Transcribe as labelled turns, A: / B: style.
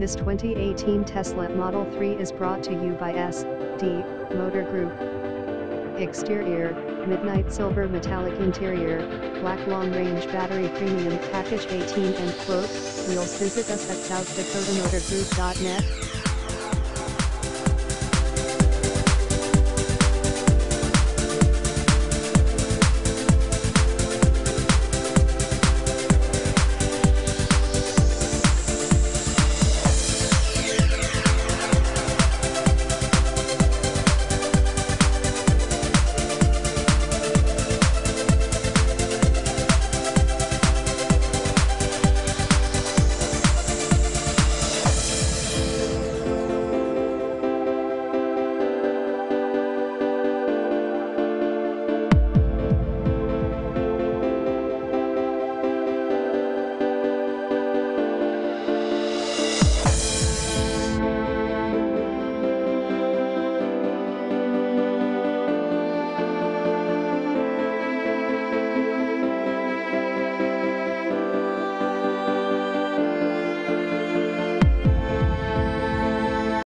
A: This 2018 Tesla Model 3 is brought to you by SD Motor Group. Exterior, midnight silver metallic interior, black long range battery premium package 18 and quote, wheels visit us at southdakota